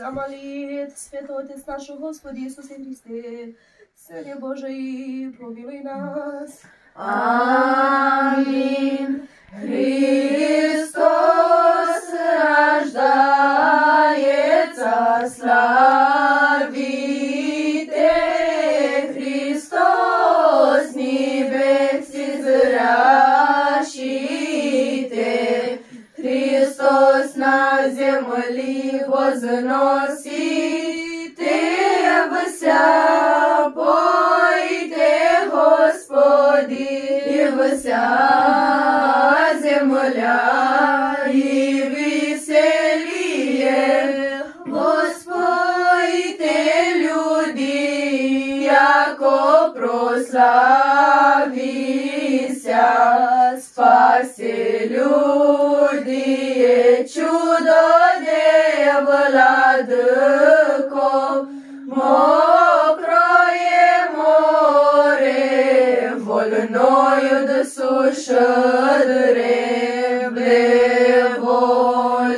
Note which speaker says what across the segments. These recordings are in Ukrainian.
Speaker 1: Замолит, святотец наш Господи Иисусе Христе, Сыне Божий, помилуй нас.
Speaker 2: Аминь. Христос рождается, славите возносите, вся пойте, Господи, і вся земля,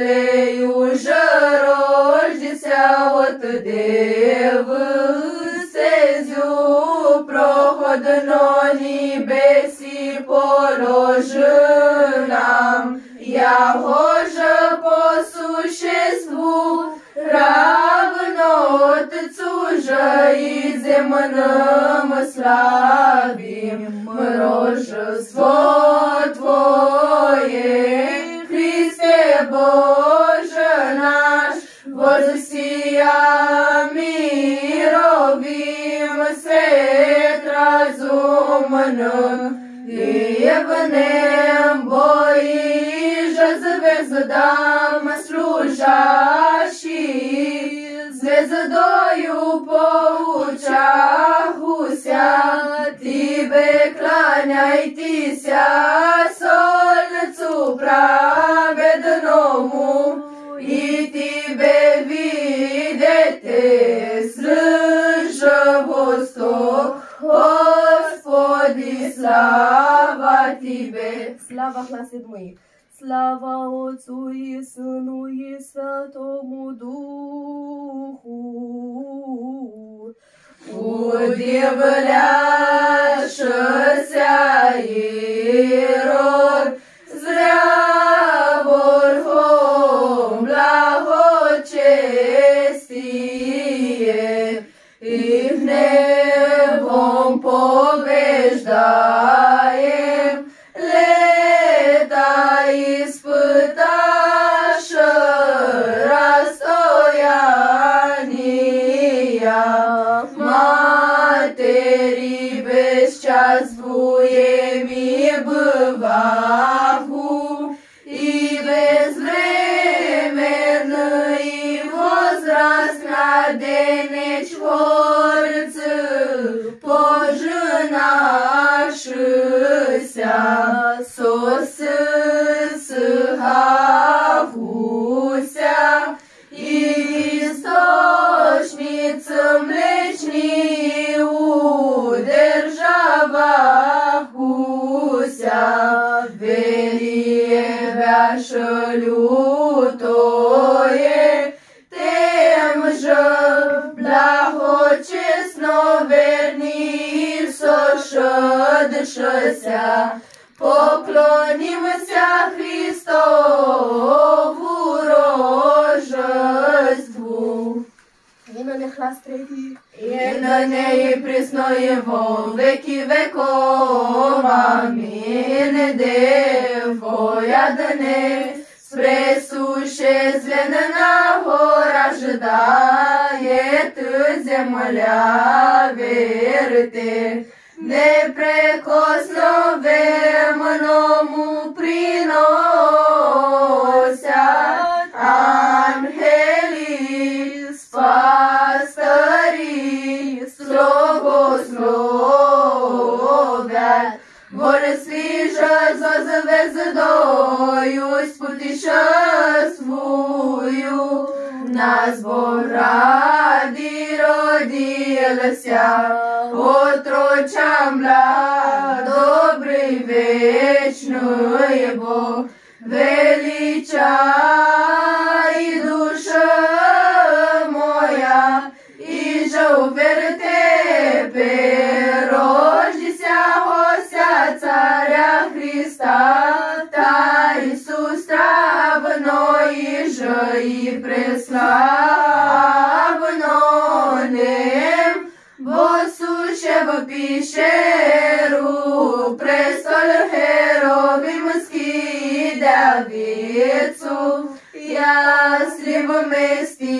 Speaker 2: волею же рождеся от деви, стезю проходно небесі положи нам, яго же по существу равно Отцу же и земным славим Рожество Твое, Христе Боже звездам служащий, звездою поучахуся, тебе кланяйтеся, солнцу праведному, и тебе видите слыша восток, Господи, слава Тебе.
Speaker 1: Слава гласит мы. Слава Отцу и Сыну и Святому Духу.
Speaker 2: Удивляшься, Ирод, зря Богом благочестие, и гневом побеждаем, Aleluia, благочестно верни сошедшися, поклонимся Христову рожеству.
Speaker 1: Имя нехлас третий.
Speaker 2: И на ней пресно его веки веков. atât de mălea. Ne precoslovem. На сбор ради родился, отрочам бля, добрий вечний Бог, величай жої преславно ним, бо суще в піщеру, престол геровим скидавицу, ясли в местилище,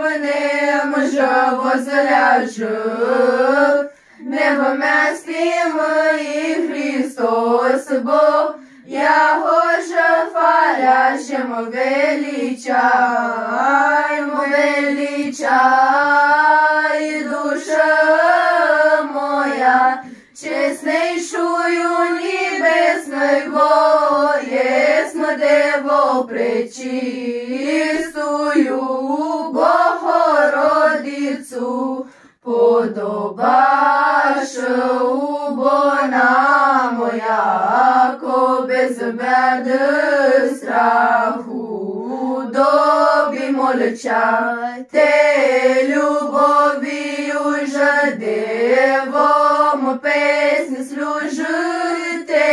Speaker 2: в нем же возляжу, не в мої Христос же фалящем величаем, величай, Без беди страху, добі молча, те любов'ю же девом песни служите,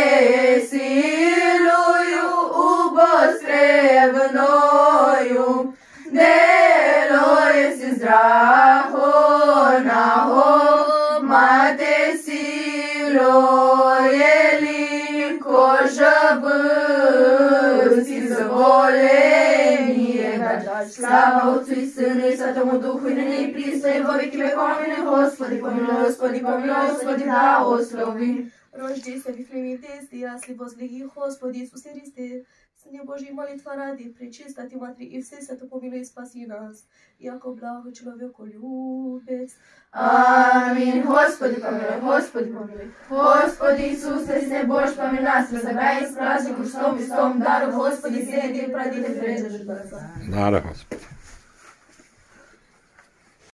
Speaker 2: силою убостребною, делоє си зрахонаго, мате силоє ліко жаби, си зволені дать. Слава Отцу і Сину і Святому Духу, і нині і прісно, і во віки веков. Амінь. Господи, помилуй, Господи, помилуй, Господи, благослови.
Speaker 1: Рождайся, Вифлееме, вести, ясли возлеги, Господи Иисусе Христе, Сыне Божий, молитва ради, пречиста Ты, Матри, и все свято помилуй и спаси нас, яко благо человеколюбец.
Speaker 2: Амінь. Господи, помилуй, Господи, помилуй. Господи Ісусе, Сне Бож, помилуй нас, забирай з праздником, Христом, Христом, дару, Господи, сіяти, прадіти, прежде житбарса.
Speaker 3: Дара, Господи.